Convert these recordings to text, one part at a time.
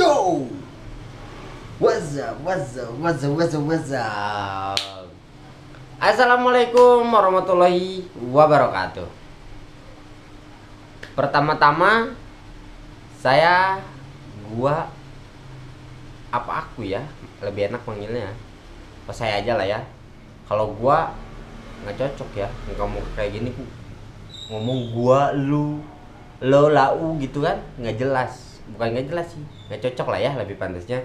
Yo! What's up, what's up, what's up, what's up, what's up? Assalamualaikum warahmatullahi wabarakatuh. Pertama-tama Saya Gua Apa aku ya? Lebih enak manggilnya. Apa saya aja lah ya. Kalau gua nggak cocok ya. Ngomong kayak gini. Ngomong gua, lu Lo, lau gitu kan? Nggak jelas Bukan nggak jelas sih nggak cocok lah ya lebih pantasnya.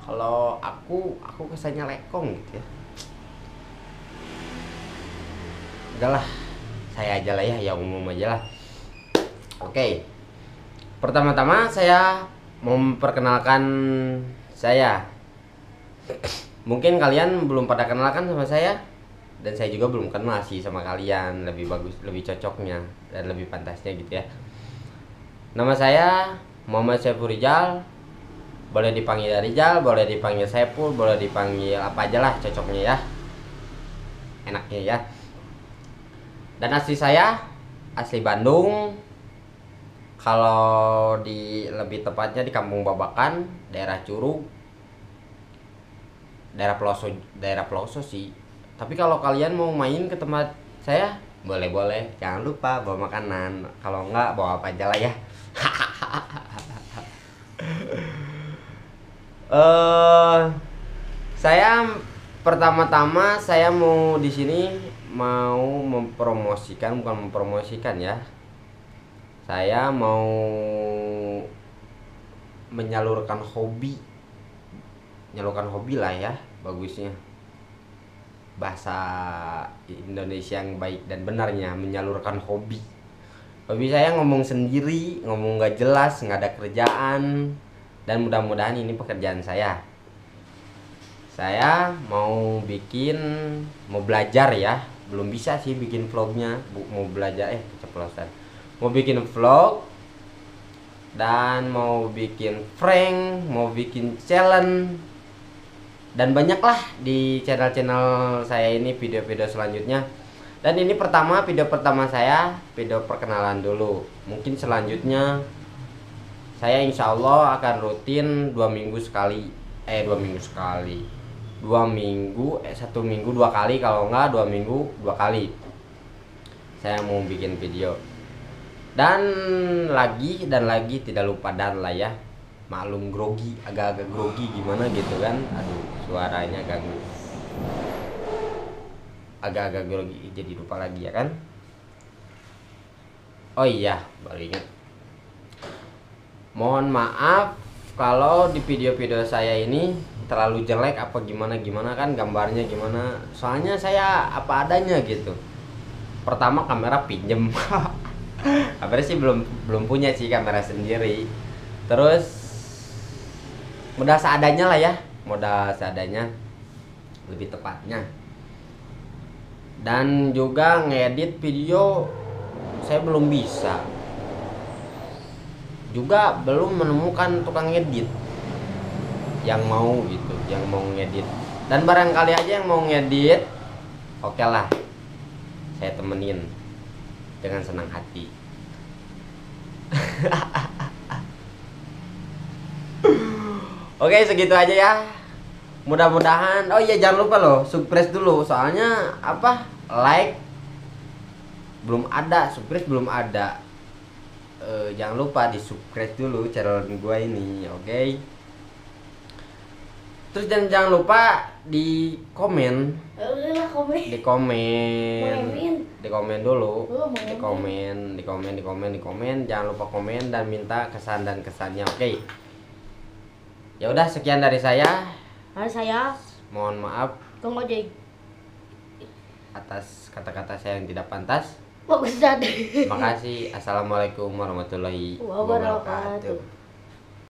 Kalau aku aku kesannya lekong gitu ya. Enggak lah saya aja lah ya yang umum aja lah. Oke pertama-tama saya memperkenalkan saya. Mungkin kalian belum pada kenalkan sama saya dan saya juga belum kenal sih sama kalian. Lebih bagus lebih cocoknya dan lebih pantasnya gitu ya. Nama saya Muhammad Saiful Rijal boleh dipanggil Rijal boleh dipanggil Saiful boleh dipanggil apa aja lah cocoknya ya. Enaknya ya. Dan asli saya asli Bandung. Kalau di lebih tepatnya di Kampung Babakan daerah Curug. Daerah Peloso daerah Peloso sih. Tapi kalau kalian mau main ke tempat saya boleh boleh jangan lupa bawa makanan. Kalau enggak bawa apa aja lah ya uh, saya pertama-tama saya mau di sini mau mempromosikan bukan mempromosikan ya. Saya mau menyalurkan hobi menyalurkan hobi lah ya bagusnya. Bahasa Indonesia yang baik dan benarnya menyalurkan hobi. Hobi saya ngomong sendiri ngomong gak jelas nggak ada kerjaan dan mudah-mudahan ini pekerjaan saya. Saya mau bikin mau belajar ya. Belum bisa sih bikin vlognya. Mau belajar eh keceplosan. Mau bikin vlog dan mau bikin prank mau bikin challenge. Dan banyaklah di channel-channel saya ini video-video selanjutnya. Dan ini pertama video pertama saya video perkenalan dulu. Mungkin selanjutnya saya insya Allah akan rutin dua minggu sekali. Eh dua minggu sekali. Dua minggu eh satu minggu dua kali. Kalau enggak dua minggu dua kali. Saya mau bikin video. Dan lagi dan lagi tidak lupa dan lah ya. Maklum grogi agak-agak grogi gimana gitu kan. Aduh suaranya ganggu. Agak-agak grogi jadi lupa lagi ya kan? Oh iya baru ingat mohon maaf kalau di video-video saya ini terlalu jelek apa gimana gimana kan gambarnya gimana. Soalnya saya apa adanya gitu. Pertama kamera pinjem. Kamera sih belum belum punya sih kamera sendiri. Terus modal seadanya lah ya. Modal seadanya lebih tepatnya. Dan juga ngedit video saya belum bisa juga belum menemukan tukang edit yang mau gitu yang mau ngedit. Dan barangkali aja yang mau ngedit oke okay lah saya temenin dengan senang hati. Oke okay, segitu aja ya. Mudah-mudahan oh iya jangan lupa loh surprise dulu. Soalnya apa like belum ada surprise belum ada uh, jangan lupa di subscribe dulu channel gue ini oke okay? terus dan jangan lupa di komen di komen di komen dulu di komen di komen di komen di komen jangan lupa komen dan minta kesan dan kesannya oke okay? ya udah sekian dari saya Halo saya. Mohon maaf. Kang Ojek. Atas kata-kata saya yang tidak pantas. Pak Ustad. Terima kasih. Assalamualaikum warahmatullahi wabarakatuh.